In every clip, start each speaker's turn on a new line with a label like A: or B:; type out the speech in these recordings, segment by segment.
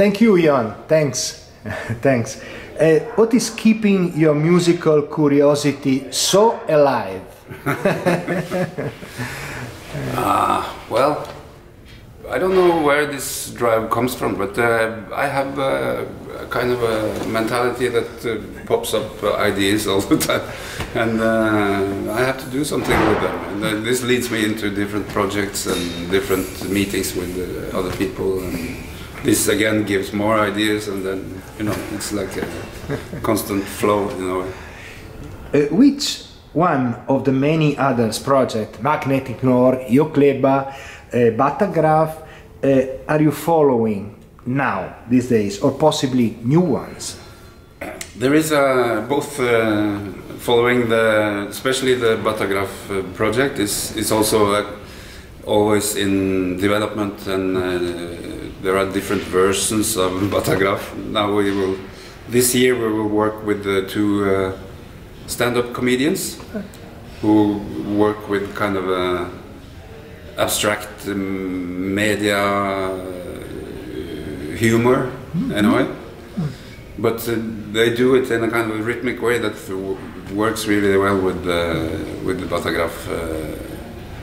A: Thank you, Jan. Thanks. Thanks. Uh, what is keeping your musical curiosity so alive?
B: uh, well, I don't know where this drive comes from, but uh, I have a, a, kind of a mentality that uh, pops up uh, ideas all the time, and uh, I have to do something with them. And uh, this leads me into different projects and different meetings with uh, other people, and this again gives more ideas, and then you know it's like a constant flow, you know.
A: which one of the many others project, Magnetic North, Jøkleba, uh, Batagraf uh, are you following now these days or possibly new ones?
B: There is uh, both uh, following the, especially the Batagraf uh, project is, is also uh, always in development and there are different versions of Batagraf. Now we will, this year we will work with the two stand-up comedians who work with kind of a abstract um, media uh, humor mm-hmm. in a way. But uh, they do it in a kind of a rhythmic way that works really well with the, with the Batagraf.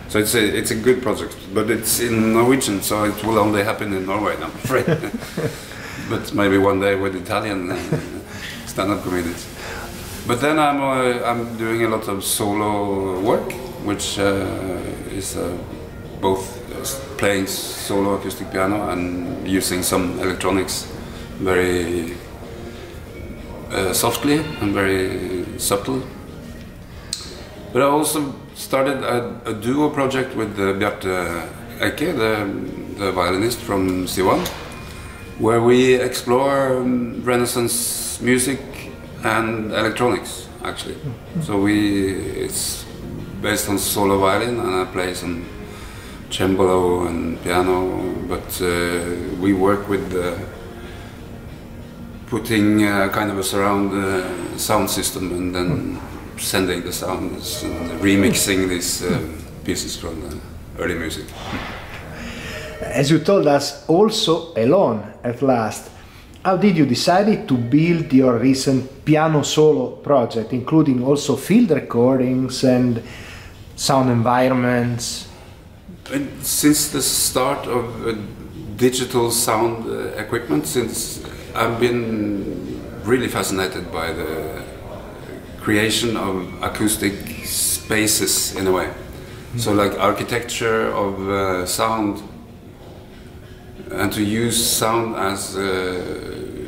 B: Uh, so it's a, it's a good project, but it's in Norwegian, so it will only happen in Norway, I'm afraid. but maybe one day with Italian stand-up comedians. But then I'm, uh, I'm doing a lot of solo work, which uh, is both playing solo acoustic piano and using some electronics very uh, softly and very subtle. But I also started a, a duo project with uh, Bjarte Eike, the, the violinist from Siwan, where we explore um, Renaissance music and electronics actually. So we it's based on solo violin and I play some cembalo and piano, but uh, we work with uh, putting uh, kind of a surround uh, sound system and then sending the sounds and remixing these uh, pieces from the early music.
A: As you told us, also alone at last. How did you decide to build your recent piano solo project, including also field recordings and sound environments?
B: since the start of uh, digital sound uh, equipment, since I've been really fascinated by the creation of acoustic spaces in a way. Mm. So like architecture of uh, sound and to use sound as a,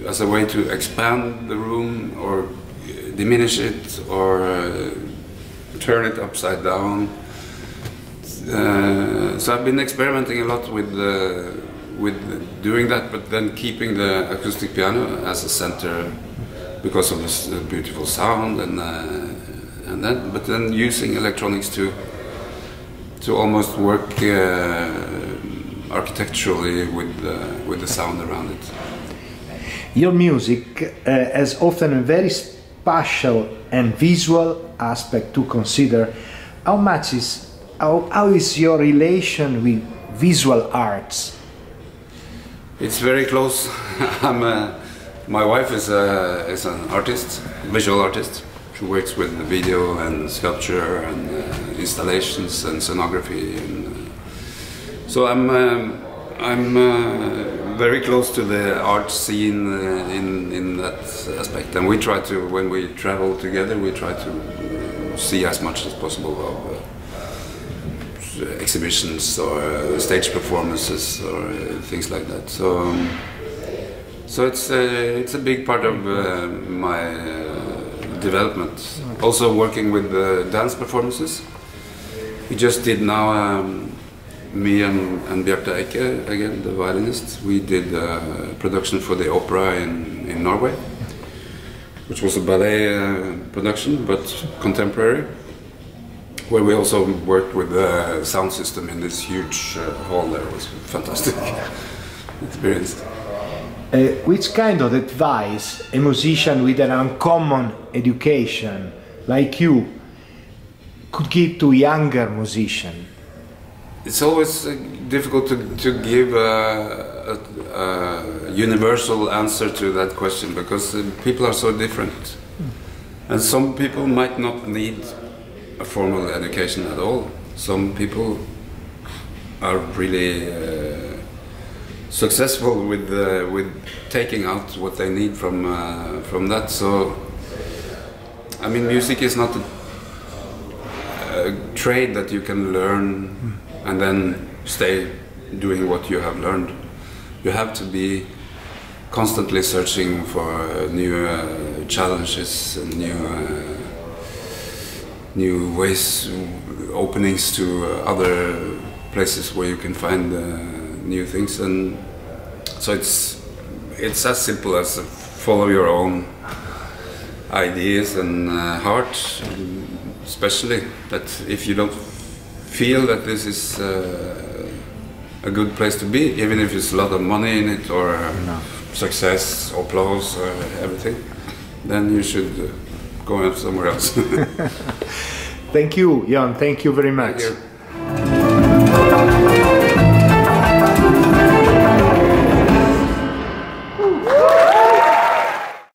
B: as a way to expand the room or diminish it or uh, turn it upside down uh, so I've been experimenting a lot with uh, with doing that, but then keeping the acoustic piano as a center because of this uh, beautiful sound and uh, and then but then using electronics to to almost work uh, architecturally with with the sound around it.
A: Your music has often a very spatial and visual aspect to consider. How much is how, how is your relation with visual arts?
B: It's very close. I'm a, my wife is, a, is an artist, visual artist. She works with video and sculpture and uh, installations and scenography. And, uh, so I'm, um, I'm uh, very close to the art scene uh, in, in that aspect. And we try to, when we travel together, we try to see as much as possible of uh, exhibitions or uh, stage performances or uh, things like that. So, um, so it's a, uh, it's a big part of uh, my uh, development. Also working with dance performances. We just did now. Um, me and, and Bjarte Eike, again the violinist, we did a production for the opera in, in Norway, which was a ballet uh, production but contemporary where we also worked with the sound system in this huge uh, hall there. It was fantastic experience.
A: Uh, which kind of advice a musician with an uncommon education like you could give to younger musician?
B: It's always uh, difficult to, to give a, a, a universal answer to that question because uh, people are so different. And some people might not need a formal education at all. Some people are really uh, successful with uh, with taking out what they need from uh, from that. So, I mean, music is not a, a trade that you can learn and then stay doing what you have learned. You have to be constantly searching for uh, new uh, challenges and new uh, new ways, openings to uh, other places where you can find new things, and so it's it's as simple as uh, follow your own ideas and uh, heart, especially that if you don't feel that this is uh, a good place to be, even if it's a lot of money in it or uh, success, applause, or everything, then you should uh, go somewhere else.
A: Thank you, Jan. Thank you very much.